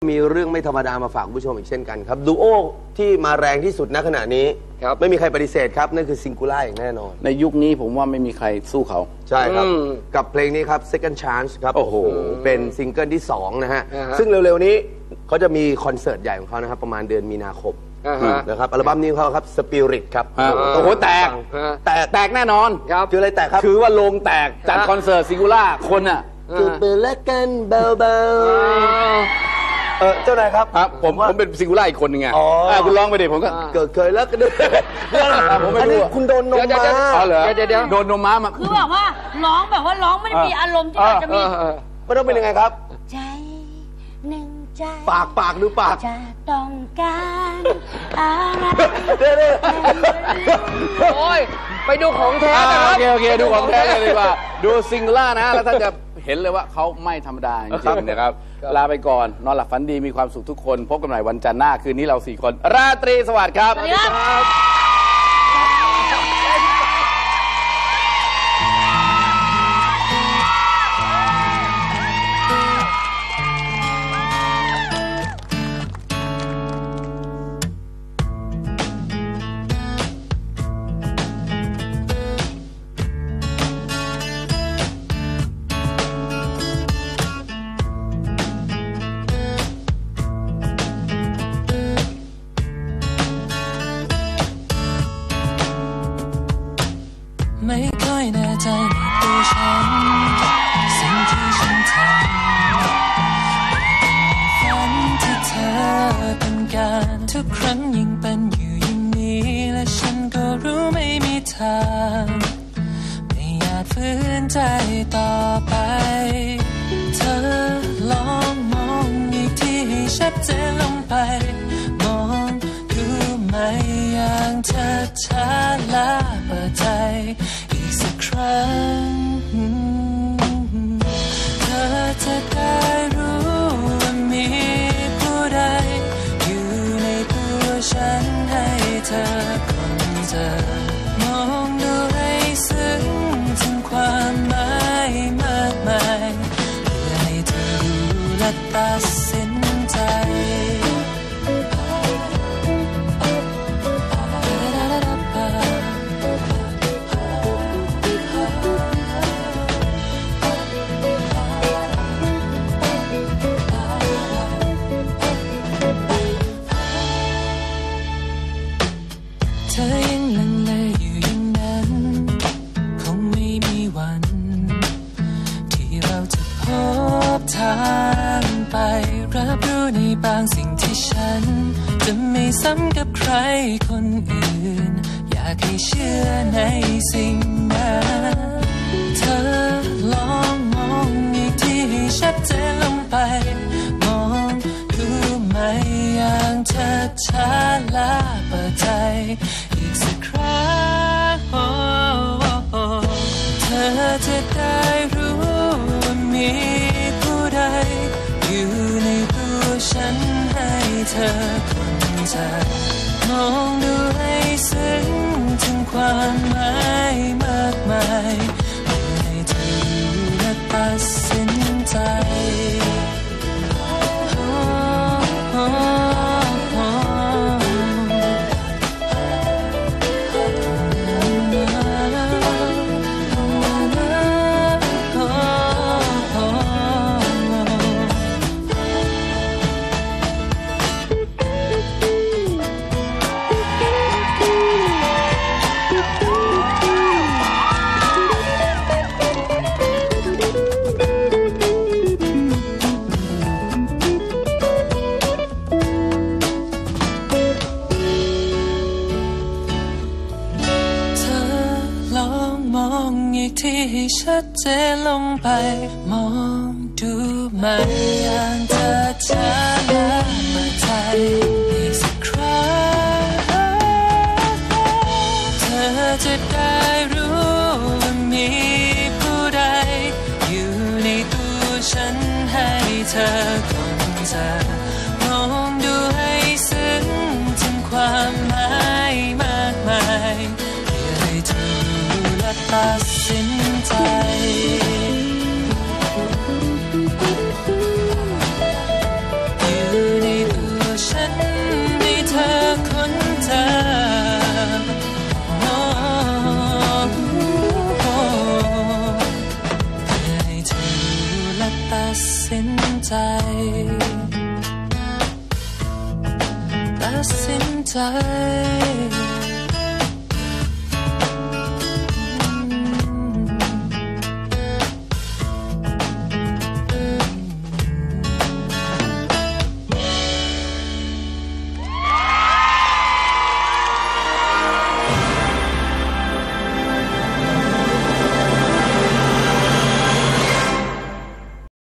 มีเรื่องไม่ธรรมดามาฝากคุณผู้ชมอีกเช่นกันครับดูโอที่มาแรงที่สุดณขณะนี้ครับไม่มีใครปฏิเสธครับ นั่นคือ Singular อย่างแน่นอน ในยุคนี้ผมว่าไม่มีใครสู้เขา ใช่ครับอืมกับเพลงนี้ครับ Second Chance ครับ โอ้โห เป็นซิงเกิลที่ 2 นะฮะอ่าฮะ ซึ่งเร็วๆนี้เขาจะมีคอนเสิร์ตใหญ่ของเขานะครับ ประมาณเดือนมีนาคมอ่าฮะนะครับอัลบั้มนี้ของเขาครับ Spirit ครับฮะโอ้โหแตกฮะแตกแตกแน่นอนครับคืออะไรแตกครับคือว่าโรงแตกจัดฮะคอนเสิร์ต Singularคนอะจุดเปิดและกันเบาๆ เออเจ้านายครับ ครับผมผมเป็นซิงคูล่าอีกคนหนึงไงอ๋ออ่าคุณร้องไปดิผมก็อ่าเกิดเคยแล้วกันด้วยผมไม่รู้อันนี้อะคุณโดนนมเดี๋ยวมาๆอ๋อเหรอเดี๋ยวเดี๋ยว โดนนมม้ามา คือแบบว่าร้องแบบว่าร้องไม่ได้มีอารมณ์ที่อาจจะเอมีอเออมันต้องเป็นยังไงครับ ใจหนึ่งใจ ปากปากหรือปากจะต้องการอะไรเดี๋ยวเดี๋ยวโอ้ย ไปดูของแท้อ่านะคโอรับเคโอเคดูของแท้เลยดีกว่า ดูซิงคูล่านะ แล้วท่านจะ เห็นเลยว่าเขาไม่ธรรมดาจริงๆนะครับ ลาไปก่อน นอนหลับฝันดีมีความสุขทุกคน พบกันใหม่วันจันทร์หน้าคืนนี้เราสี่คน ราตรีสวัสดิ์ครับ สวัสดีครับ ใจในตัวฉัน สิ่งที่ฉันทำฝันที่เธอต้องการทุกครั้งยังเป็นอยู่อย่างนี้ และฉันก็รู้ไม่มีทาง ไม่อาจฝืนใจต่อไป เธอลองมองอีกทีให้ชัดเจนลงไป มองดูไหมอย่างเธอช้า รั้ง เธอจะได้รู้ว่ามีผู้ใด อยู่ในตัวฉันให้เธอคนเจอ ซ้ำกับใครคนอื่น อยากให้เชื่อในสิ่งนั้นเธอลองมองอีกทีให้ชัดเจนลงไป มองดูไหมอย่างเธอช้าละเปิดใจ อีกสักครั้งเธอจะได้รู้ว่ามีผู้ใด อยู่ในตัวฉันให้เธอ คน ให้ชัดเจนลงไป มองดูไหมอย่างเธอ us in time. Lost in time.